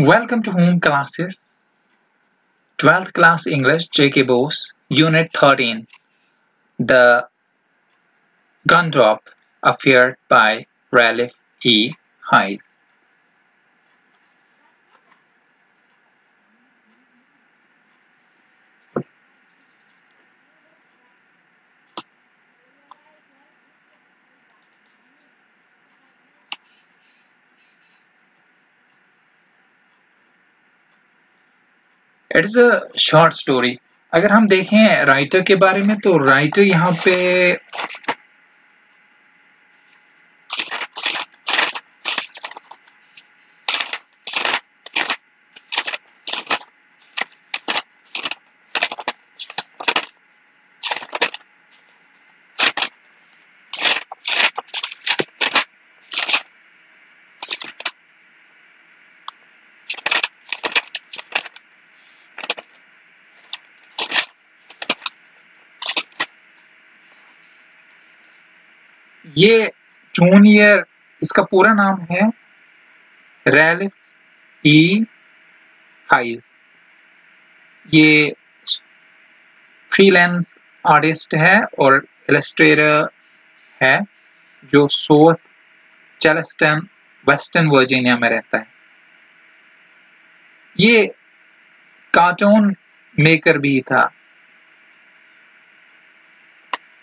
Welcome to home classes. 12th class English J.K. Bose, Unit 13. The Gundrop Affair by Ralph E. Hayes. It is a short story अगर हम देखें writer के बारे में तो writer यहाँ पे ये जूनियर, इसका पूरा नाम है रैलिफ ई हाइज ये फ्रीलांस आर्टिस्ट है और इलस्ट्रेटर है जो सोथ चेलेस्टन, वेस्टर्न वर्जीनिया में रहता है। ये कार्टून मेकर भी था।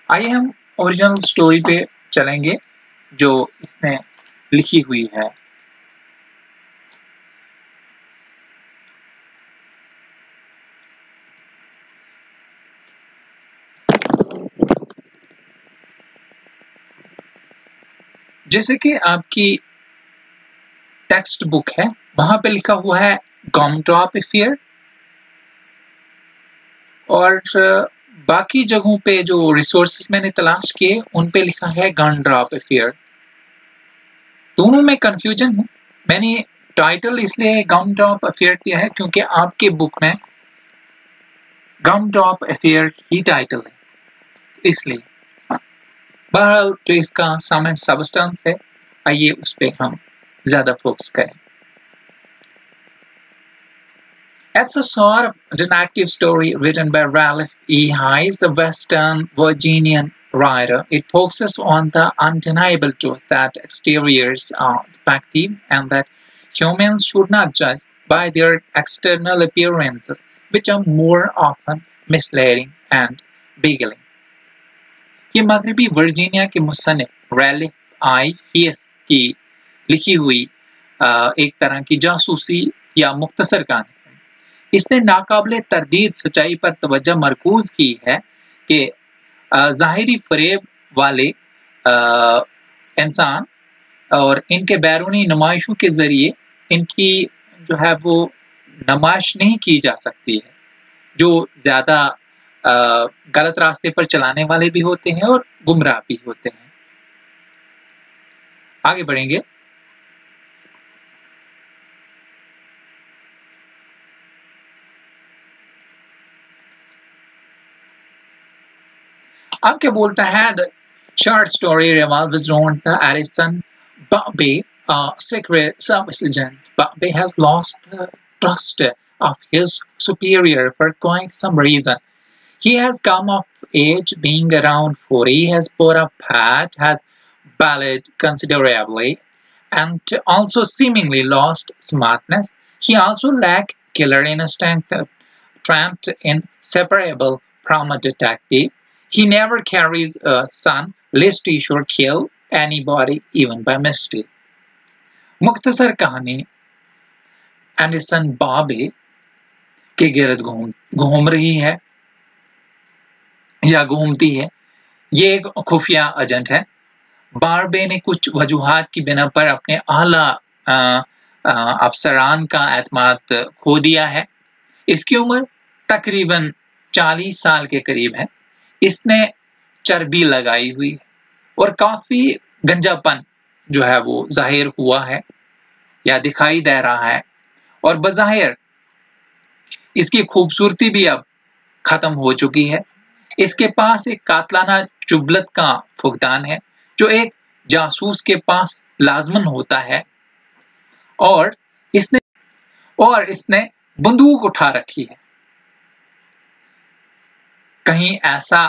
आइए हम ओरिजिनल स्टोरी पे चलेंगे, जो इसने लिखी हुई है। जैसे कि आपकी टेक्स्ट बुक है, वहाँ पे लिखा हुआ है गम ड्रॉप अफेयर और बाकी जगहों पे जो रिसोर्सेस मैंने तलाश किए उन पे लिखा है गन ड्रॉप अफेयर दोनों में कंफ्यूजन है। मैंने टाइटल इसलिए गम ड्रॉप अफेयर दिया है क्योंकि आपके बुक में गम ड्रॉप अफेयर ही टाइटल है। इसलिए बहरहाल जो इसका सम एंड सबस्टेंस है, आइए उस पर हम ज़्यादा फोकस करें। It's a sort of detective story written by Ralph E. Hayes, a Western Virginian writer. It focuses on the undeniable truth that exteriors are defective and that humans should not judge by their external appearances, which are more often misleading and beguiling. ये मगरबी Virginia के मुसनफ रैलिफ आई हियस की लिखी हुई एक तरह की जासूसी या मुख्तसर कहानी इसने नाकाबले तरदीद सच्चाई पर तवज्जो मरकूज की है कि ज़ाहरी फरेब वाले इंसान और इनके बैरूनी नुमाइशों के ज़रिए इनकी जो है वो नुमाइश नहीं की जा सकती है, जो ज़्यादा गलत रास्ते पर चलाने वाले भी होते हैं और गुमराह भी होते हैं। आगे बढ़ेंगे। अब क्या बोलता है the short story revolves around the Addison Bobby, a secret service agent. Bobby has lost the trust of his superior for quite some reason. He has come of age, being around 40, has put up fat, has balled considerably, and also seemingly lost smartness. He also lacked killer instinct, trapped inseparable from a detective. He never carries a son, lest he should kill anybody even by mistake. मुख्तसर कहानी Anderson बाबे के गिरद घूम रही है या घूमती है। ये एक खुफिया एजेंट है। बारबे ने कुछ वजूहत की बिना पर अपने आला अफसरान का एतमाद खो दिया है। इसकी उम्र तकरीबन 40 साल के करीब है। इसने चर्बी लगाई हुई और काफ़ी गंजापन जो है वो ज़ाहिर हुआ है या दिखाई दे रहा है। और बजाहिर इसकी खूबसूरती भी अब खत्म हो चुकी है। इसके पास एक कातलाना चुबलत का फुकदान है, जो एक जासूस के पास लाजमन होता है। और इसने और इसने बंदूक उठा रखी है। कहीं ऐसा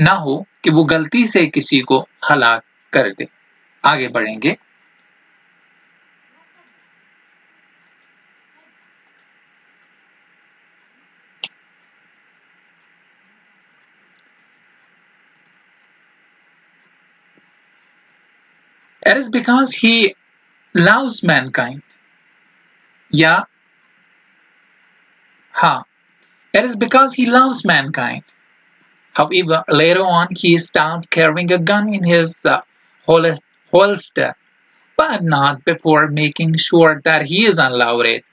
ना हो कि वो गलती से किसी को हलाक कर दे आगे बढ़ेंगे It is because he loves mankind. Yeah. Ha. It is because he loves mankind. However, later on he starts carrying a gun in his uh, holster, but not before making sure that he is unloaded.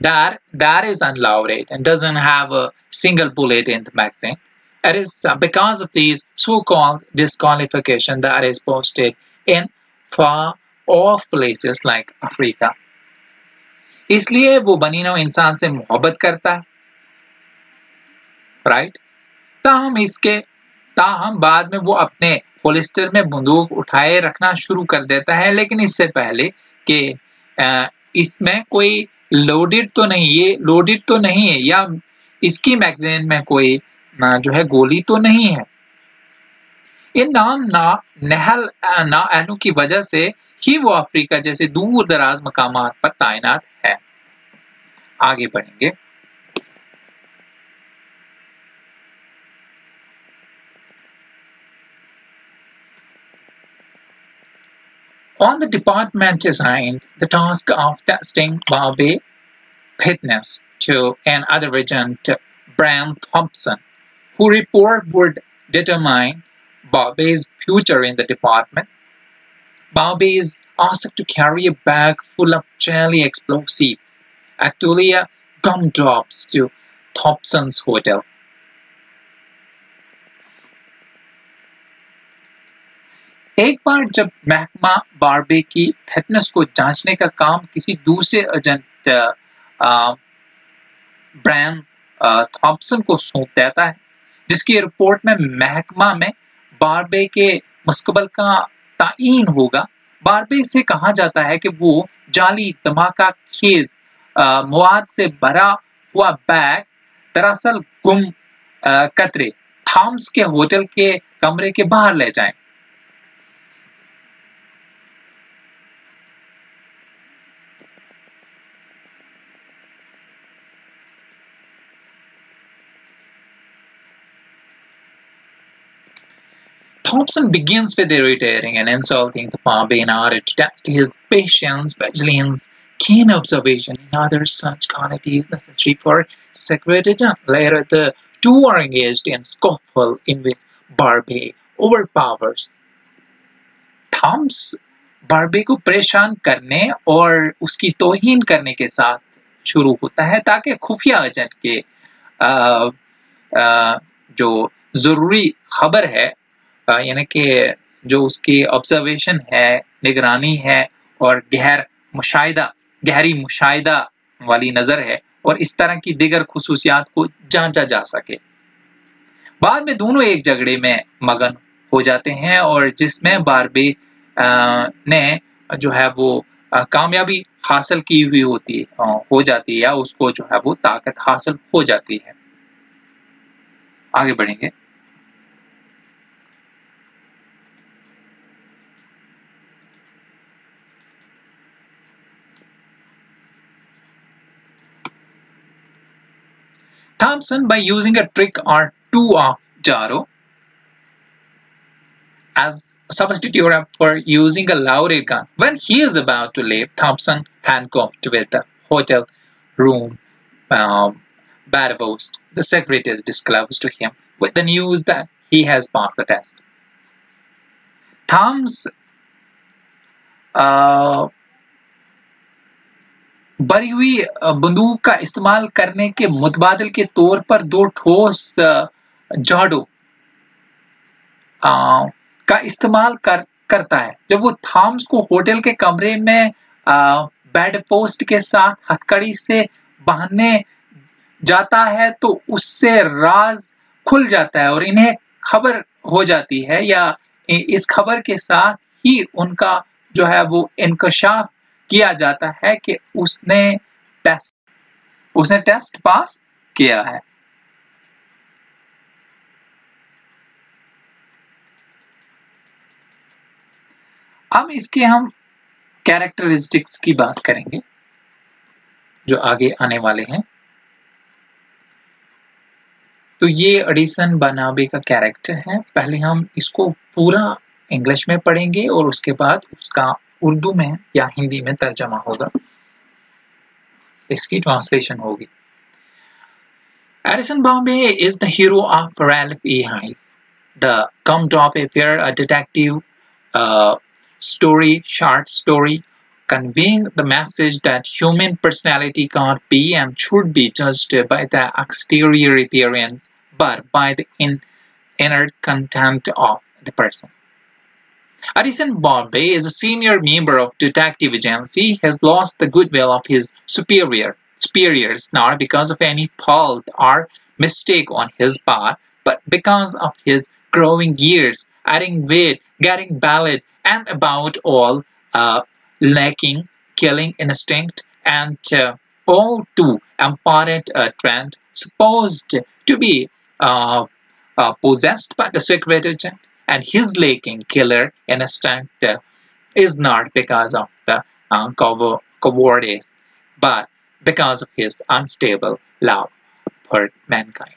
That that is unloaded and doesn't have a single bullet in the magazine. It is uh, because of these so-called disqualification that is posted in far off places like Africa. इसलिए वो बनी नौ इंसान से मोहब्बत करता है right ताहम इसके, ताहम बाद में वो अपने होलिस्टर में बंदूक उठाए रखना शुरू कर देता है। लेकिन इससे पहले कि इसमें कोई लोडेड तो नहीं, ये लोडेड तो नहीं है, या इसकी मैगजीन में कोई ना जो है गोली तो नहीं है। इन नाम ना, नहल ना एहलू की वजह से ही वो अफ्रीका जैसे दूर दराज मकाम पर तैनात है। आगे बढ़ेंगे। On the department assigned the task of testing Barbie fitness to an other agent, Bram Thompson, who report would determine Bobby's future in the department. Bobby is asked to carry a bag full of jelly explosive, actually a gumdrops to Thompson's hotel. एक बार जब महकमा बारबे की fitness को जांचने का काम किसी दूसरे एजेंट ब्रैन थॉम्पसन को सौंप देता है, जिसकी रिपोर्ट में महकमा में बारबे के मुस्तकबल का तयन होगा। बारबे से कहा जाता है कि वो जाली धमाका खेज मवाद से भरा हुआ बैग दरअसल गुम कतरे, थॉम्स के होटल के कमरे के बाहर ले जाएँ। Thompson begins with irritating and insulting the Pompey in order to test his patience, vigilance, keen observation, and other such qualities necessary for secretariat. Later, the two are engaged in scuffle in which Barbie overpowers. Thompson बारबे को परेशान करने और उसकी तोहीन करने के साथ शुरू होता है ताकि खुफिया एजेंट के आ, आ, जो ज़रूरी खबर है यानी कि जो उसकी ऑब्जर्वेशन है, निगरानी है और गहर मुशाहिदा, गहरी मुशाहिदा वाली नज़र है और इस तरह की दिगर खसूसियात को जांचा जा सके। बाद में दोनों एक झगड़े में मगन हो जाते हैं और जिसमें बारबी ने जो है वो कामयाबी हासिल की हुई होती हो जाती है या उसको जो है वो ताकत हासिल हो जाती है। आगे बढ़ेंगे। Thompson by using a trick or two of Jaro as substitute for using a loaded gun. When he is about to leave, Thompson handcuffed with the hotel room um, badpost. The secretary is disclosed to him with the news that he has passed the test. Thomp's uh, बरी हुई बंदूक का इस्तेमाल करने के मुतबादल के तौर पर दो ठोस जाडो का इस्तेमाल कर, करता है। जब वो थाम्स को होटल के कमरे में बेड पोस्ट के साथ हथकड़ी से बांधने जाता है तो उससे राज खुल जाता है और इन्हें खबर हो जाती है या इस खबर के साथ ही उनका जो है वो इंकशाफ किया जाता है कि उसने टेस्ट उसने टेस्ट पास किया है। अब इसके हम कैरेक्टरिस्टिक्स की बात करेंगे, जो आगे आने वाले हैं। तो ये एडिसन बनाबे का कैरेक्टर है। पहले हम इसको पूरा इंग्लिश में पढ़ेंगे और उसके बाद उसका उर्दू में या हिंदी में तर्जमा होगा इसकी ट्रांसलेशन होगी Addison Bombay is the hero of Ralph E. Hines, the Gumdrop Affair, a detective uh, story, short story, conveying the message that human personality can't be and should be judged by the exterior appearance, but by the in, inner content of the person. Addison Bombay is a senior member of detective agency. Has lost the goodwill of his superior superiors not because of any fault or mistake on his part, but because of his growing years, adding weight, getting ballad, and about all uh, lacking killing instinct and uh, all too important uh, trend supposed to be uh, uh, possessed by the secret agent and his lacking killer instinct is not because of the uh, cowardice but because of his unstable love for mankind.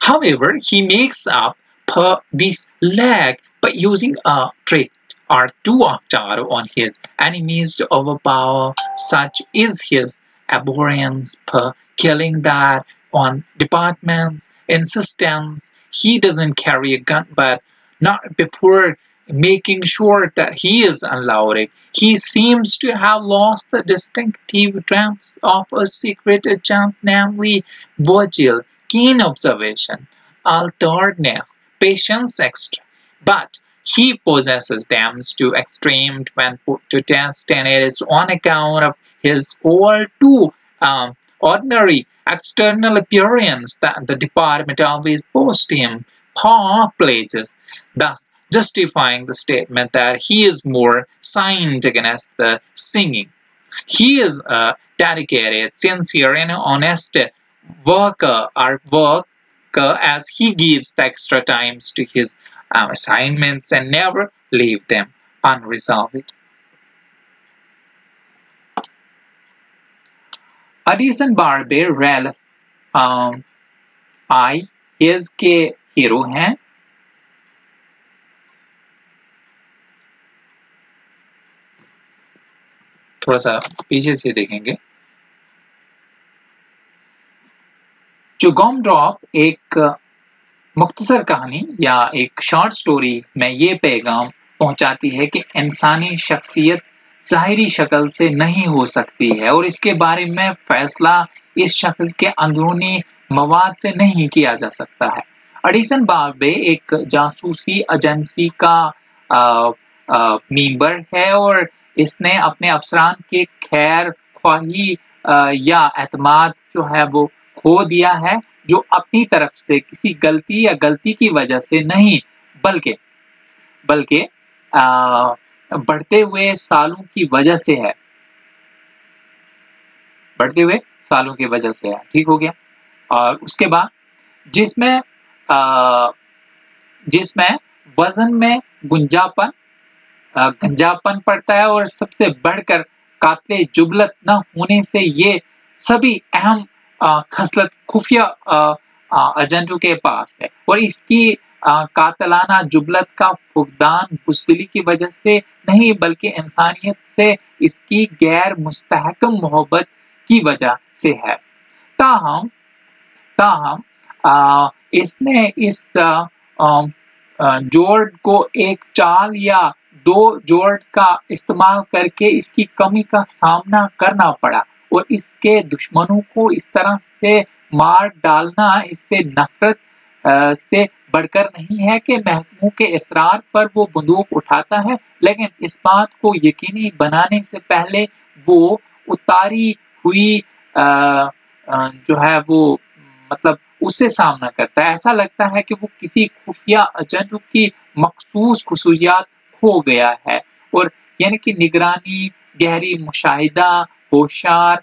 However, he makes up for this lag by using a trick or two of Taro on his enemies to overpower. Such is his abhorrence per killing that on department's insistence he doesn't carry a gun but not before making sure that he is unloaded. He seems to have lost the distinctive traits of a secret agent, namely vigil, keen observation, alertness, patience extra. But he possesses them to extreme when put to test, and it is on account of his all too um, ordinary external appearance that the department always posts him poor places, thus justifying the statement that he is more signed against the singing. He is a dedicated, sincere, and honest worker or worker as he gives the extra times to his um, assignments and never leave them unresolved. Barbe Ralph um, I is के hero हैं। थोड़ा सा पीछे से देखेंगे। जो गॉम drop एक मुख्तसर कहानी या एक शॉर्ट स्टोरी में ये पैगाम पहुंचाती है कि इंसानी शख्सियत जाहिरी शक्ल से नहीं हो सकती है। और इसके बारे में फैसला इस शख्स के अंदरूनी मवाद से नहीं किया जा सकता है। एडिसन बार्बे एक जासूसी एजेंसी का मेंबर है और इसने अपने अफसरान के खैर ख्वाही या एतमाद जो है वो खो दिया है, जो अपनी तरफ़ से किसी गलती या गलती की वजह से नहीं, बल्कि बल्कि बढ़ते हुए सालों की वजह से है। बढ़ते हुए सालों की वजह से है। ठीक हो गया। और उसके बाद जिसमें जिसमें वज़न में गुंजापन गंजापन पड़ता है और सबसे बढ़कर कातले जुबलत न होने से ये सभी अहम खसलत खुफिया एजेंटों के पास है। और इसकी कातलाना जुबलत का फुकदान बुजदिली की वजह से नहीं, बल्कि इंसानियत से इसकी गैर मुस्तहकम मोहब्बत की वजह से है। ताहम ताहम इसने इस जोड़ को एक चाल या दो जोड़ का इस्तेमाल करके इसकी कमी का सामना करना पड़ा और इसके दुश्मनों को इस तरह से मार डालना, इससे नफरत से बढ़कर नहीं है कि महकमों के इसरार पर वो बंदूक उठाता है, लेकिन इस बात को यकीनी बनाने से पहले वो उतारी हुई जो है वो मतलब उससे सामना करता है। ऐसा लगता है कि वो किसी खुफिया एजेंट की मखसूस खसूसियात खो गया है। और यानी कि निगरानी, गहरी मुशाहिदा होशार